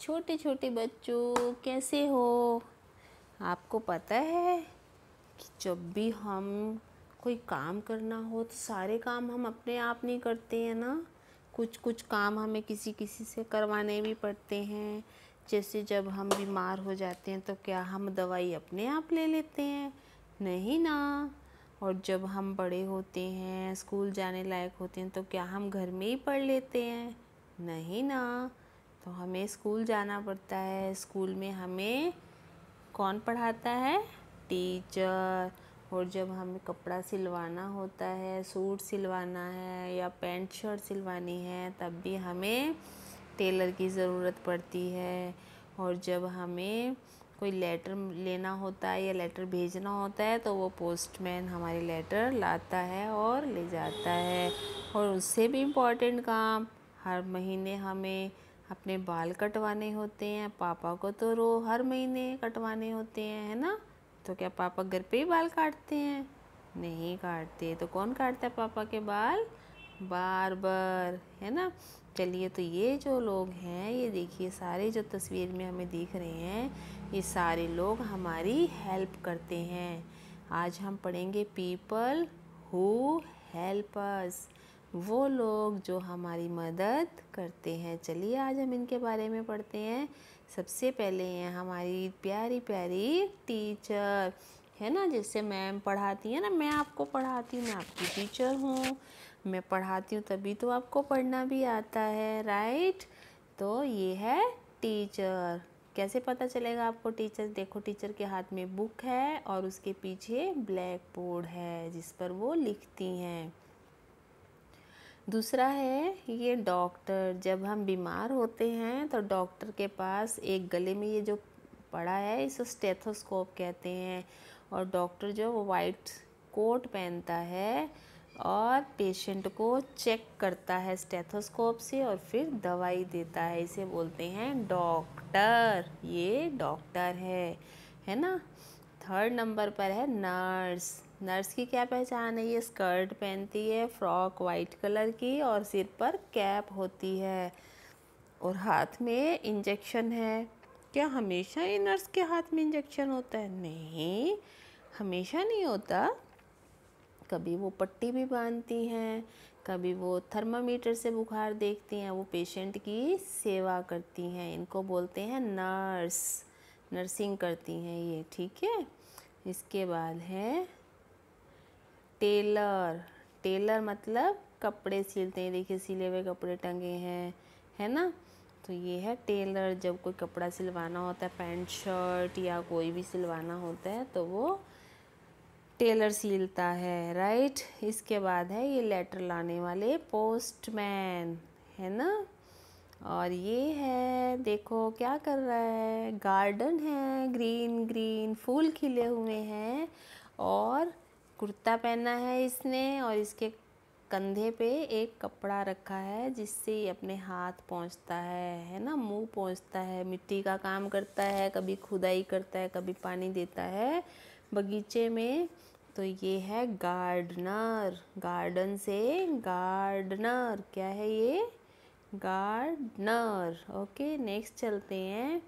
छोटे छोटे बच्चों कैसे हो? आपको पता है कि जब भी हम कोई काम करना हो तो सारे काम हम अपने आप नहीं करते हैं ना? कुछ कुछ काम हमें किसी किसी से करवाने भी पड़ते हैं। जैसे जब हम बीमार हो जाते हैं तो क्या हम दवाई अपने आप ले लेते हैं? नहीं ना। और जब हम बड़े होते हैं, स्कूल जाने लायक होते हैं तो क्या हम घर में ही पढ़ लेते हैं? नहीं ना। तो हमें स्कूल जाना पड़ता है। स्कूल में हमें कौन पढ़ाता है? टीचर। और जब हमें कपड़ा सिलवाना होता है, सूट सिलवाना है या पैंट शर्ट सिलवानी है, तब भी हमें टेलर की ज़रूरत पड़ती है। और जब हमें कोई लेटर लेना होता है या लेटर भेजना होता है तो वो पोस्टमैन हमारी लेटर लाता है और ले जाता है। और उससे भी इम्पोर्टेंट काम, हर महीने हमें अपने बाल कटवाने होते हैं, पापा को तो रो हर महीने कटवाने होते हैं, है ना? तो क्या पापा घर पे ही बाल काटते हैं? नहीं काटते। तो कौन काटता है पापा के बाल? बार बार है ना? चलिए तो ये जो लोग हैं, ये देखिए सारे जो तस्वीर में हमें दिख रहे हैं, ये सारे लोग हमारी हेल्प करते हैं। आज हम पढ़ेंगे पीपल हु हेल्प अस। वो लोग जो हमारी मदद करते हैं। चलिए आज हम इनके बारे में पढ़ते हैं। सबसे पहले हैं हमारी प्यारी प्यारी टीचर। है ना, जैसे मैम पढ़ाती है ना, मैं आपको पढ़ाती हूँ, मैं आपकी टीचर हूँ। मैं पढ़ाती हूँ तभी तो आपको पढ़ना भी आता है, राइट? तो ये है टीचर। कैसे पता चलेगा आपको टीचर? देखो, टीचर के हाथ में बुक है और उसके पीछे ब्लैक बोर्ड है जिस पर वो लिखती हैं। दूसरा है ये डॉक्टर, जब हम बीमार होते हैं तो डॉक्टर के पास एक गले में ये जो पड़ा है, इसे स्टेथोस्कोप कहते हैं। और डॉक्टर जो वो वाइट कोट पहनता है और पेशेंट को चेक करता है स्टेथोस्कोप से और फिर दवाई देता है। इसे बोलते हैं डॉक्टर, ये डॉक्टर है है ना? थर्ड नंबर पर है नर्स। नर्स की क्या पहचान है? ये स्कर्ट पहनती है, फ्रॉक वाइट कलर की और सिर पर कैप होती है। और हाथ में इंजेक्शन है। क्या हमेशा ये नर्स के हाथ में इंजेक्शन होता है? नहीं, हमेशा नहीं होता। कभी वो पट्टी भी बांधती हैं, कभी वो थर्मामीटर से बुखार देखती हैं, वो पेशेंट की सेवा करती हैं। इनको बोलते हैं नर्स, नर्सिंग करती हैं ये, ठीक है? इसके बाद है टेलर टेलर मतलब कपड़े सिलते हैं, देखिए सिले हुए कपड़े टंगे हैं, है ना? तो ये है टेलर, जब कोई कपड़ा सिलवाना होता है, पैंट, शर्ट या कोई भी सिलवाना होता है तो वो टेलर सिलता है, राइट? इसके बाद है ये लेटर लाने वाले पोस्टमैन, है ना? और ये है, देखो क्या कर रहा है, गार्डन है, ग्रीन ग्रीन, फूल खिले हुए हैं और कुर्ता पहना है इसने और इसके कंधे पे एक कपड़ा रखा है जिससे ये अपने हाथ पहुँचता है है ना? मुँह पहुँचता है, मिट्टी का काम करता है, कभी खुदाई करता है, कभी पानी देता है। बगीचे में तो ये है गार्डनर। गार्डन से गार्डनर, क्या है ये? गार्डनर। ओके, नेक्स्ट चलते हैं।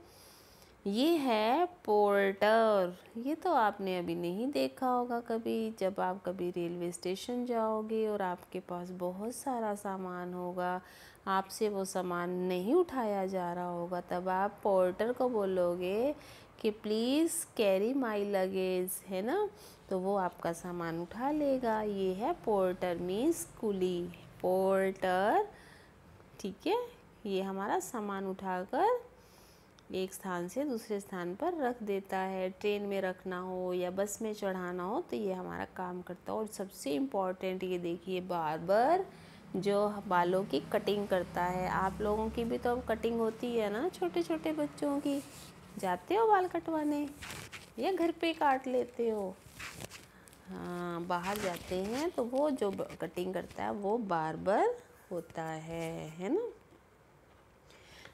ये है पोर्टर। ये तो आपने अभी नहीं देखा होगा कभी, जब आप कभी रेलवे स्टेशन जाओगे और आपके पास बहुत सारा सामान होगा, आपसे वो सामान नहीं उठाया जा रहा होगा, तब आप पोर्टर को बोलोगे कि प्लीज़ कैरी माई लगेज है ना? तो वो आपका सामान उठा लेगा। ये है पोर्टर मीन्स कुली। पोर्टर, ठीक है? ये हमारा सामान उठाकर एक स्थान से दूसरे स्थान पर रख देता है। ट्रेन में रखना हो या बस में चढ़ाना हो तो ये हमारा काम करता है। और सबसे इंपॉर्टेंट ये देखिए बार बार जो बालों की कटिंग करता है। आप लोगों की भी तो अब कटिंग होती है ना छोटे छोटे बच्चों की। जाते हो बाल कटवाने? या घर पे काट लेते हो? हाँ बाहर जाते हैं तो वो जो कटिंग करता है, वो बार बार होता है है ना?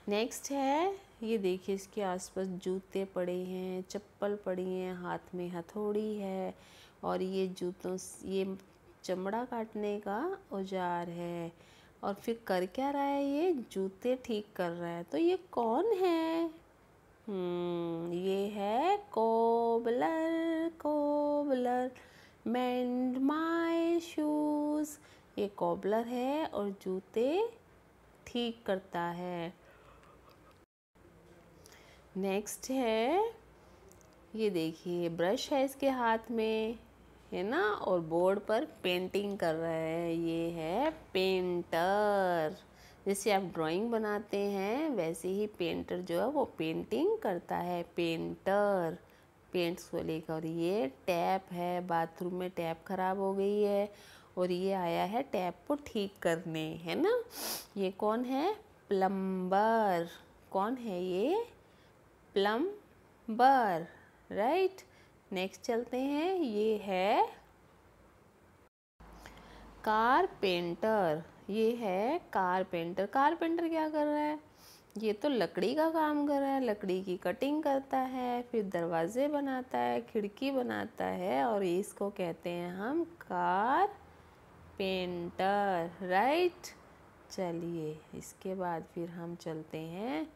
नेक्स्ट है ये देखिए, इसके आसपास जूते पड़े हैं, चप्पल पड़ी हैं, हाथ में हथौड़ी है और ये जूतों ये चमड़ा काटने का औज़ार है। और फिर कर क्या रहा है ये? जूते ठीक कर रहा है। तो ये कौन है? हम्म ये है cobbler cobbler mend my shoes ये कोबलर है और जूते ठीक करता है। नेक्स्ट है, ये देखिए ब्रश है इसके हाथ में, है ना? और बोर्ड पर पेंटिंग कर रहा है, ये है पेंटर जैसे आप ड्राइंग बनाते हैं, वैसे ही पेंटर जो है वो पेंटिंग करता है पेंटर पेंट्स को लेकर ये टैप है बाथरूम में टैप खराब हो गई है, और ये आया है टैप को ठीक करने, है ना? ये कौन है? प्लम्बर कौन है ये? प्लम्बर राइट नेक्स्ट चलते हैं, ये है कारपेंटर, ये है कारपेंटर। कारपेंटर क्या कर रहा है? ये तो लकड़ी का काम कर रहा है, लकड़ी की कटिंग करता है, फिर दरवाजे बनाता है, खिड़की बनाता है और इसको कहते हैं हम कार पेंटर राइट चलिए, इसके बाद फिर हम चलते हैं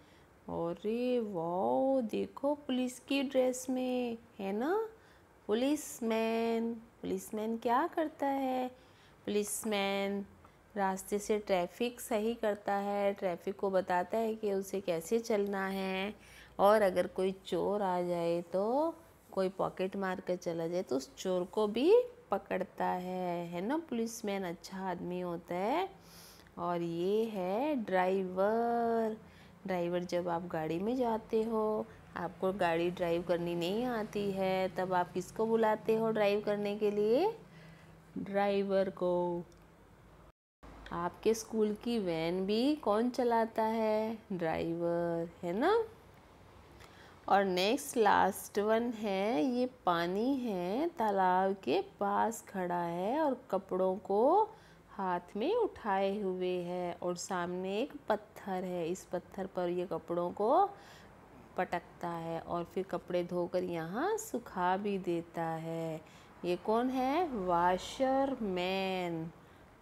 और ये वो देखो पुलिस की ड्रेस में, है ना? पुलिसमैन पुलिसमैन क्या करता है? पुलिसमैन रास्ते से ट्रैफ़िक सही करता है, ट्रैफ़िक को बताता है कि उसे कैसे चलना है। और अगर कोई चोर आ जाए तो कोई पॉकेट मार कर चला जाए तो उस चोर को भी पकड़ता है। है ना? पुलिसमैन अच्छा आदमी होता है। और ये है ड्राइवर। ड्राइवर जब आप गाड़ी में जाते हो, आपको गाड़ी ड्राइव करनी नहीं आती है, तब आप किसको बुलाते हो ड्राइव करने के लिए? ड्राइवर को। आपके स्कूल की वैन भी कौन चलाता है? ड्राइवर, है ना? और नेक्स्ट लास्ट वन है, ये पानी है, तालाब के पास खड़ा है और कपड़ों को हाथ में उठाए हुए है और सामने एक पत्थर है। इस पत्थर पर ये कपड़ों को पटकता है और फिर कपड़े धोकर यहाँ सुखा भी देता है। ये कौन है? वाशर मैन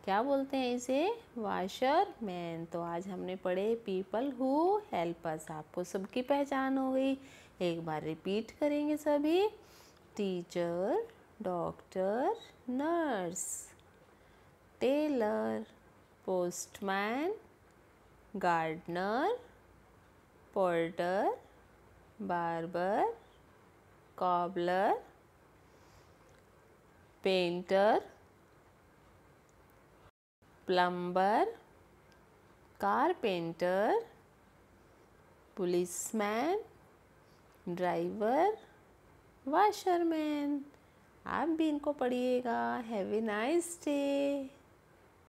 क्या बोलते हैं इसे? वाशर मैन तो आज हमने पढ़े पीपल हु हेल्प अस। आपको सबकी पहचान हो गई। एक बार रिपीट करेंगे सभी। Teacher, doctor, nurse. Tailor postman gardener porter barber cobbler painter plumber carpenter policeman driver washerman आप भी इनको पढ़िएगा. Have nice day